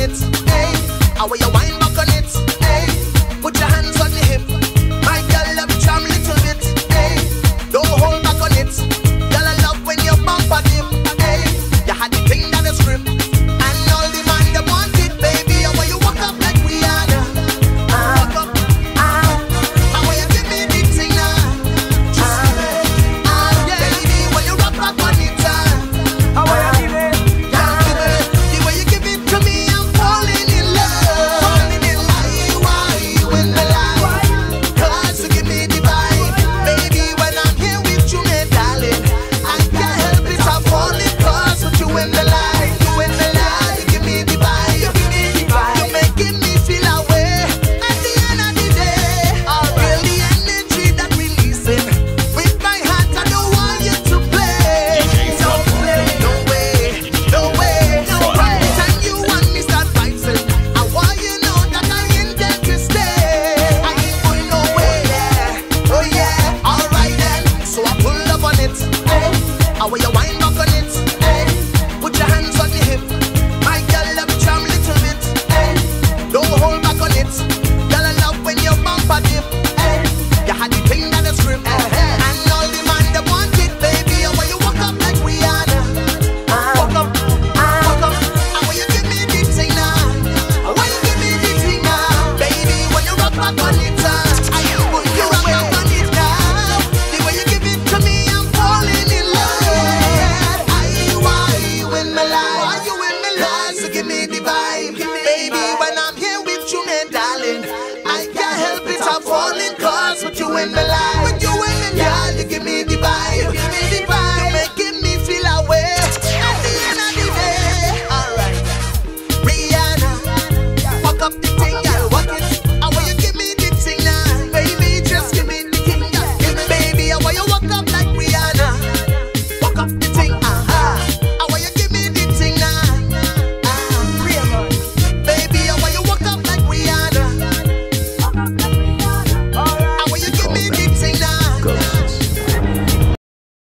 it. Hey, how will you wine back on it?